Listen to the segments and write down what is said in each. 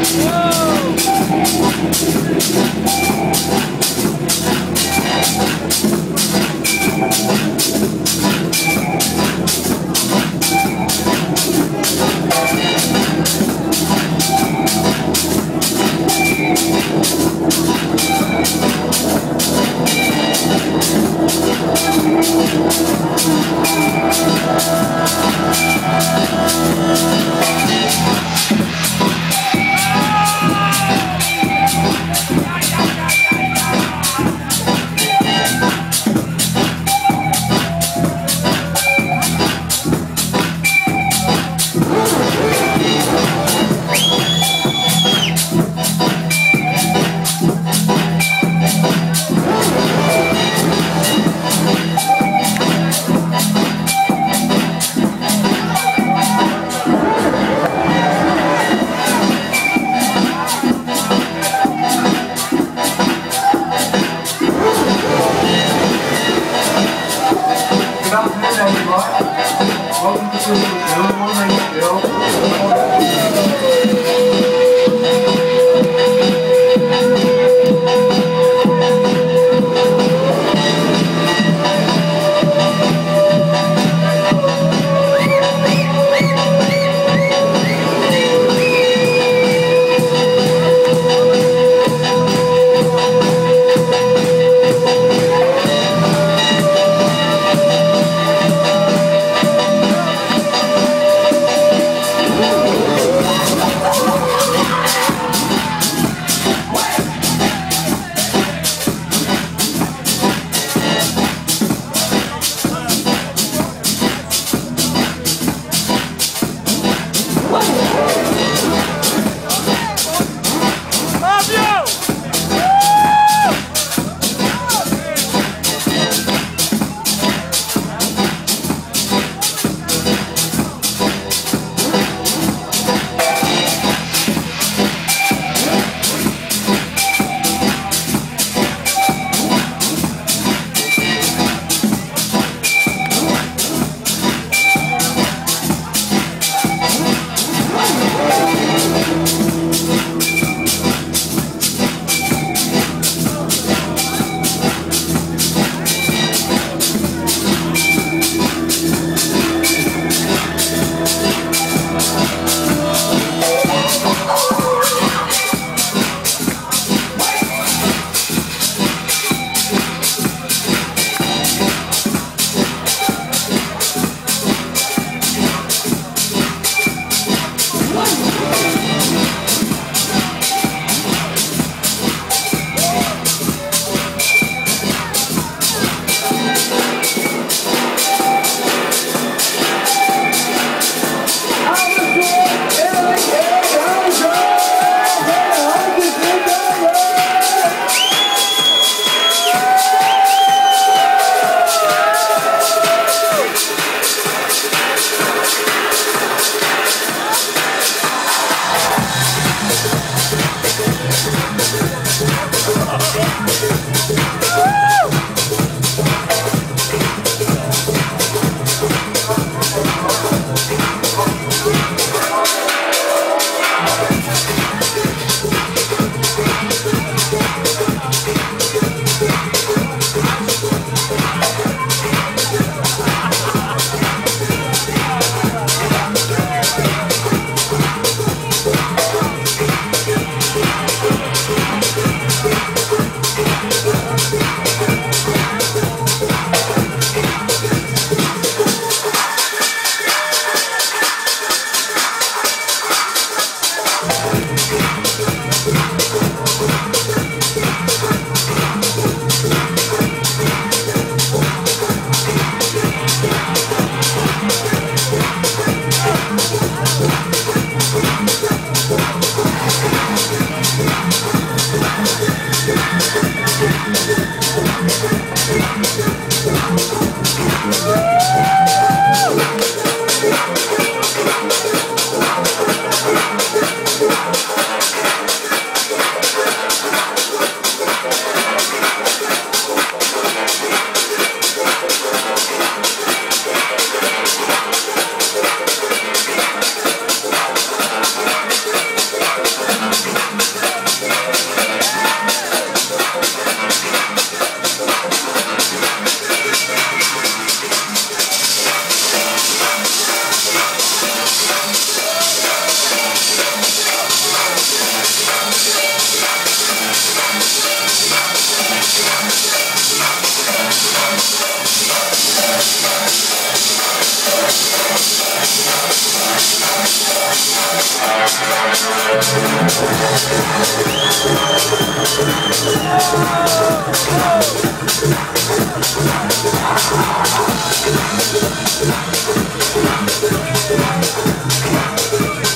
Whoa! to the room,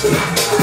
Thank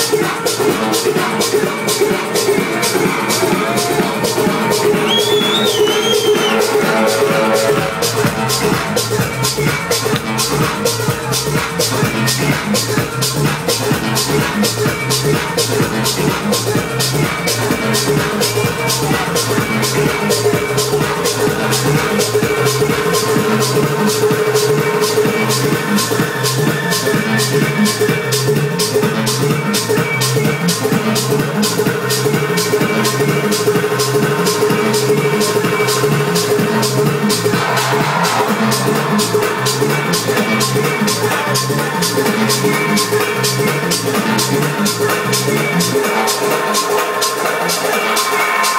Thank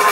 you.